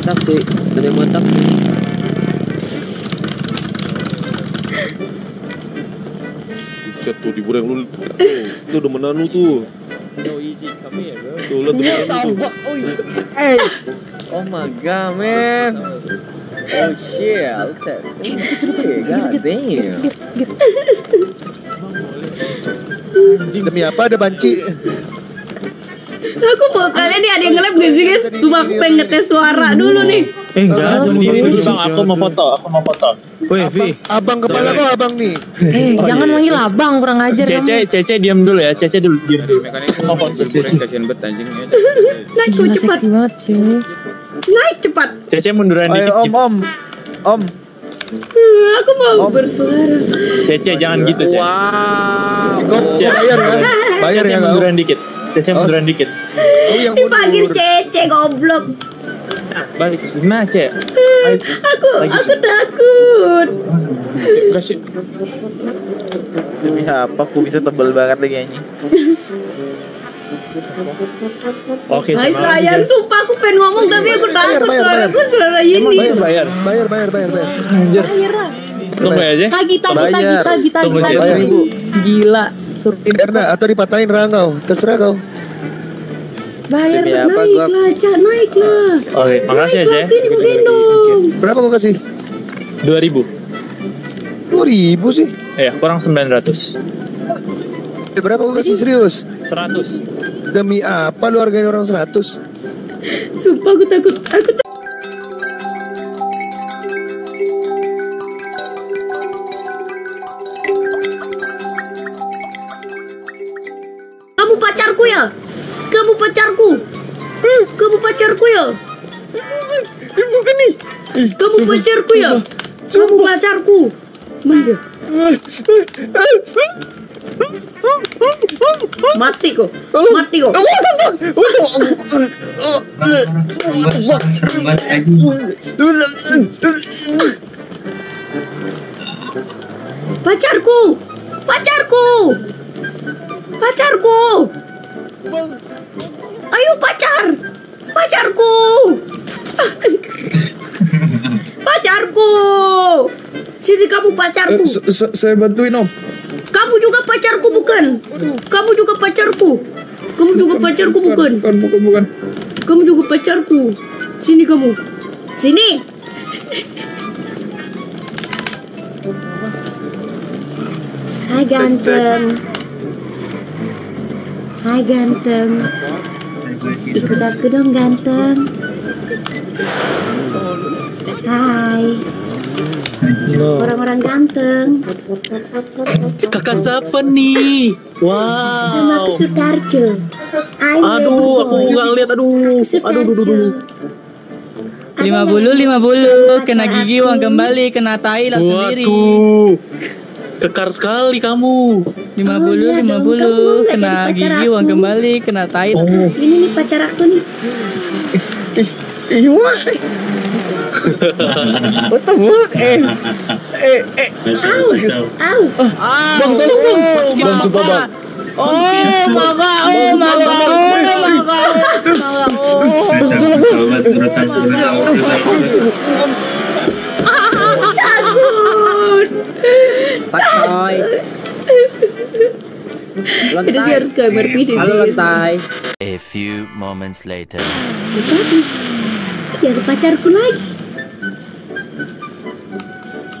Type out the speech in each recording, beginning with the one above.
taksi taksi ada yang mau taksi Buset tuh di yang lu. Tuh, tuh demenan lu tuh. no easy come here bro. Tuh demenan lu tuh. hey. Oh my god man. Oh shit look at that god damn. Demi apa ada banci? Aku mau kalian nih ada yang nge-lab gak sih guys? Sumpah aku pengen ngetes suara dulu nih Eh enggak, bang aku mau foto, aku mau foto. Woi, Vi. Abang kepala kok abang nih. Eh, jangan manggil abang, kurang ajar Cece, kamu. Cece diam dulu ya, Cece dulu diam dulu. mau foto Cece kasihan bet anjing Naik cepat banget sih. Naik cepat Cece munduran dikit. om om. Om. Uh, Aku mau bersuara Cece jangan gitu, Cece. wow Kok bayar ya? Bayar Cece ya kau? munduran dikit. Cece munduran dikit. Kau yang Dipanggil mundur. Cece goblok Balik. Gimana, Ce? Ayo. Aku Lagi aku takut Kasih. Demi apa aku bisa tebel banget lagi anjing. Oke, Hai sama sayang, sumpah aku pengen ngomong tapi aku takut bayar, suara bayar. aku suara ini Bayar, bayar. Bayar bayar bayar bayar. Anjir. Bayar Tunggu Ce. Tagi, tagi, tagi, Bayar. tagi, tagi, tagi. Bayar. Gila. Suruhin. Biar dah atau dipatahin rang kau. Terserah kau. Bayar Demi lah, apa naik gua- lah, Cak, naik lah Oke, makasih ya, Naik Ce. lah, sini gue gendong Berapa kau kasih? 2000. Dua ribu sih. Ya, kurang 900. Eh, berapa kau kasih serius? 100. Demi apa lu hargain orang 100? Sumpah aku takut, aku takut pacarku? Hmm, Kamu pacarku ya? Bukan nih. Kamu pacarku ya? Kamu pacarku? Mana? Mati kok, mati kok. Pacarku, pacarku, pacarku. Ayo pacar, pacarku, pacarku. Sini kamu pacarku. Saya bantuin om. Kamu juga pacarku bukan? Kamu juga pacarku. Kamu juga pacarku bukan? Bukan bukan bukan. Kamu juga pacarku. Sini kamu. Sini. Hai ganteng. Hai ganteng. Ikut aku dong ganteng. Hai. Orang-orang ganteng. Kakak siapa nih? Nama aku Wow. Sutarjo. I'm Aduh, aku nggak ngeliat. Aduh, aduh, aduh, aduh. Lima bulu, lima bulu. Kena gigi uang kembali, kena tai lah sendiri. Kekar sekali kamu. Lima Oh, bulu, iya lima dong, bulu. kamu nggak Kena jadi pacar gigi uang kembali, kena tai. Oh, Ini nih pacar aku nih. What the fuck? Eh. Eh eh. Au, au. Bang tolong bang. Bang sumpah bang. Oh, maka, oh, maka, oh, maka, Takut. Kita sih harus kamar pilih Halo sih. lantai A few moments later. Bisa habis. Ih, ada pacarku lagi.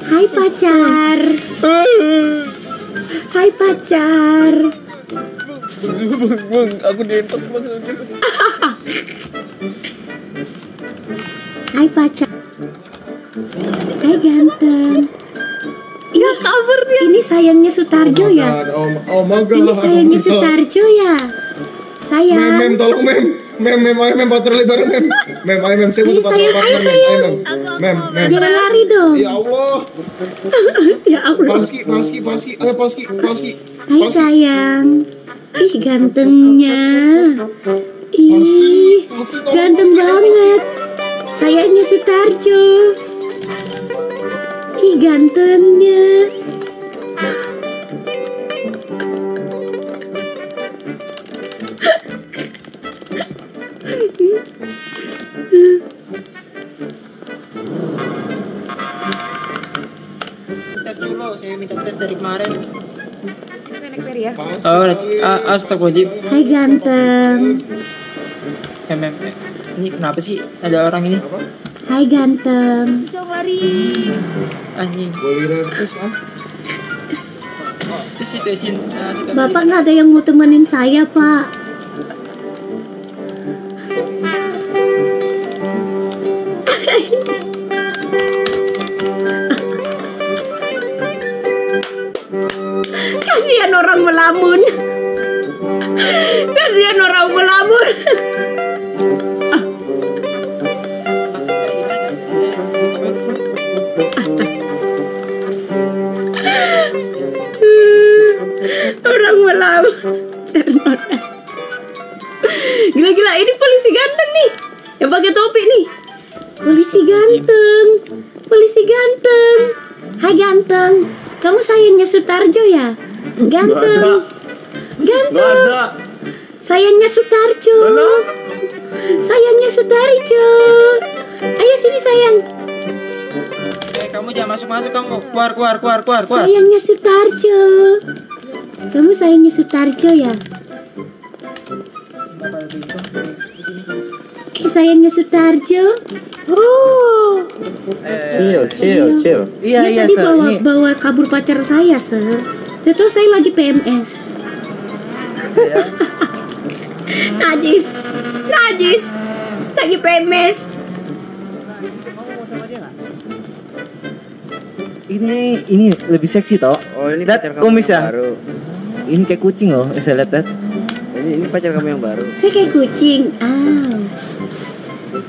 Hai pacar. Hai pacar. Bang, aku dientok bang. Hai pacar. Hai ganteng. Ini kabar dia. Ini sayangnya Sutarjo ya. Oh, oh my god. Ini sayangnya Sutarjo ya. Mem, mem, Sayang. tolong mem. Mem, mem, ayo mem, patroli bareng mem. Mem, ayo mem, saya Ayo butuh sayang, patroli ayo bareng mem. sayang. Ayo mem. Mem, mem. Jangan lari dong. Ya Allah. Ya Allah. Palski, palski, palski. Ayo palski, palski. Hai sayang. Ih gantengnya. Ih ganteng banget. Sayangnya Sutarjo. Ih gantengnya. Minta tes dari kemarin. ya. Oh, uh, astagfirullahaladzim. Hai ganteng. Em, em, em. Ini kenapa sih ada orang ini? Hai ganteng. Anjing. Goliran terus ah. Terus situasi, situasi. Bapak nggak ada yang mau temenin saya pak. melamun. Kasihan orang melamun. orang melamun. Gila-gila ini polisi ganteng nih. Yang pakai topi nih. Polisi ganteng. Polisi ganteng. Hai ganteng. Kamu sayangnya Sutarjo ya? Ganteng. Ganteng. Sayangnya Sutarjo. Sayangnya Sutarjo. Ayo sini sayang. Eh, kamu jangan masuk-masuk kamu. Keluar, keluar, keluar, keluar, keluar. Sayangnya Sutarjo. Kamu sayangnya Sutarjo ya? Eh sayangnya Sutarjo. Chill, chill, chill. Iya Dia iya tadi bawa bawa kabur pacar saya, Sir. Itu saya lagi PMS. najis. Najis. Lagi PMS. ini ini lebih seksi toh. Oh ini Dat, pacar kamu kumis yang ya? baru. Ini kayak kucing loh. Saya lihat dat. Ini ini pacar kamu yang baru. Saya kayak kucing. Aw.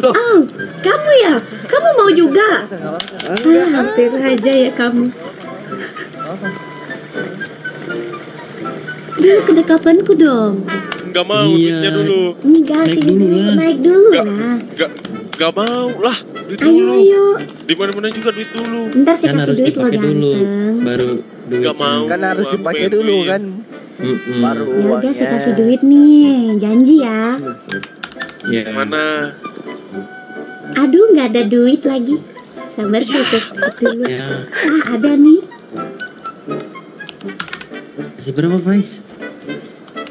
Aw, kamu ya? Kamu mau juga? Ah, hampir aja ya kamu. Dulu kedekatanku dong. Nggak mau Iya. duitnya dulu. Enggak Naik sih, dulu lah. naik dulu lah. nggak, nggak mau lah. Duit Ayo, dulu. ayo. Di mana-mana juga duit dulu. Ntar saya Kan kasih duit lo dulu, baru duit. Nggak mau. Kan harus dipakai dulu duit. kan. Mm-mm. Baru Ya udah saya kasih duit nih, janji ya. Ya. Mana? Aduh, nggak ada duit lagi. Sabar saya tutup dulu. Ya. Ah, ada nih. Kasih berapa, Faiz?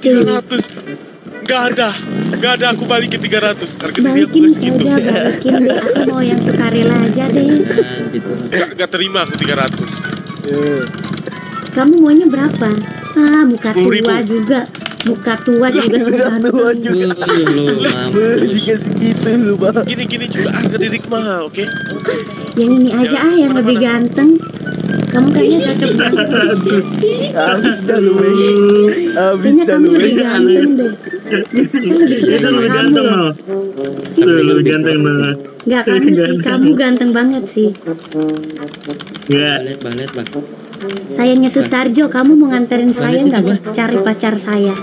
300. Nggak ada. Nggak ada. Aku balikin 300. Harga diri aku Balikin, ya segitu. udah balikin deh. Aku mau yang sukarela aja deh. Nah, gitu. Nggak terima aku 300. Kamu maunya berapa? Ah, muka 10.000. tua juga. Muka tua juga sudah tua juga. Juga segitu lu bang. Gini-gini juga harga diri mahal, oke? Yang ini aja ah, yang lebih ganteng. Kamu kayaknya cocok banget. Habis dah lu. Habis Kayaknya dah kamu lu. lebih ganteng deh. Saya lebih suka sama kamu loh. lebih ganteng banget. Enggak kamu sih, kamu ganteng banget sih. Ya. Balet, balet, bang. Sayangnya Sutarjo, kamu mau nganterin saya nggak buat cari pacar saya?